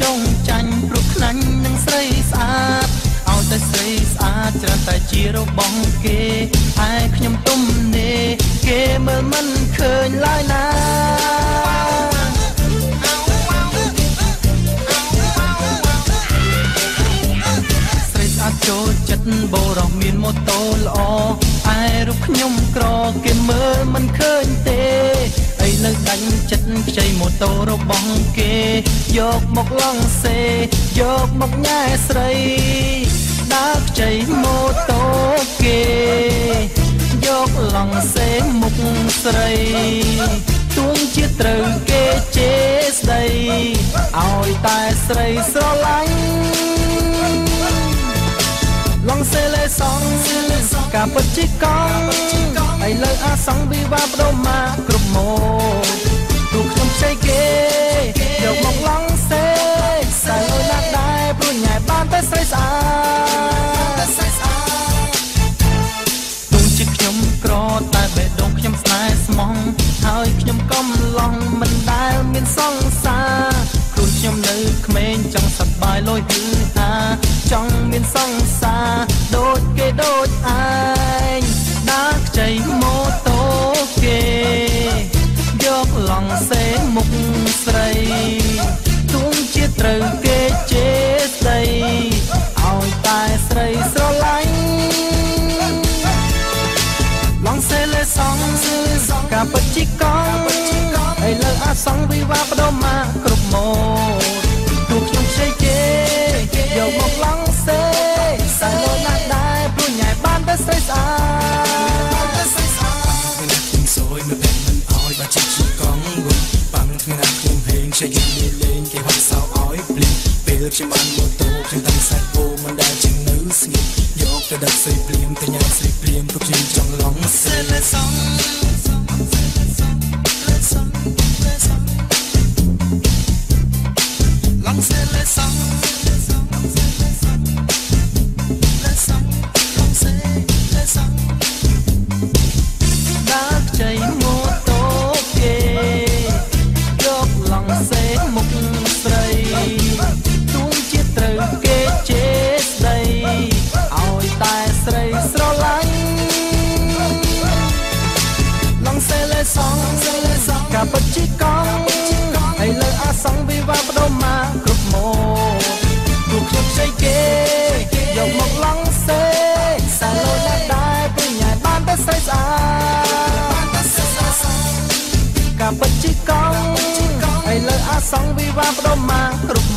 ចង់ចាញ់ព្រោះខ្លាញ់នឹងស្រីស្អាតឲ្យតែស្រីស្អាតច្រើនតែជារបស់គេហើយខ្ញុំទំនេរគេមើលមិនឃើញឡើយណាចូលចិត្តបូរោះមានម៉ូតូល្អឯរូបខ្ញុំក្រគេមើលមិនឃើញទេឥឡូវដាច់ចិត្តខ្ចីម៉ូតូរបស់គេ យកមកឡង់សេយកមកញ៉ែស្រីដើរខ្ចីម៉ូតូគេយកឡង់សេមុខស្រីទួងជាត្រូវគេជេស្ដីឲ្យតែស្រីស្រឡាញ់ឡងសេលេសងការពិតជាកង់ហើយលើអាសងវិវាបដមាគ្រប់ម៉ូ សង្សារដូចគេដូចឯងដើរខ្ចីម៉ូតូគេយកឡង់សេមុខស្រីទួងជាត្រូវគេជេស្ដីឲ្យតែស្រីស្រឡាញ់ឡង់សេលេសងការពិតជាកង់ហើយលើអាសងវិវាបដមាគ្រប់ម៉ូ ខ្ញុំបានម៉ូតូខ្ញុំតាំងសាច់ពោមិនដែលជានៅស្ងៀមយកទៅដាក់ស្រីព្រាមទៅញ៉ាំស្រីព្រាមគ្រប់ខ្ញុំចង់ឡងសេលេសងឡងសេលេសងលេសង វិវាបដមាគ្រប់ម៉ូតទូខ្ញុំខ្ចីគេយកមកឡង់សេសាឡូណាស់ដែរព្រោះញ៉ែបានតែស្រីស្អាតការពិតជាកង់ហើយលើអាសងវិវាបដមាគ្រប់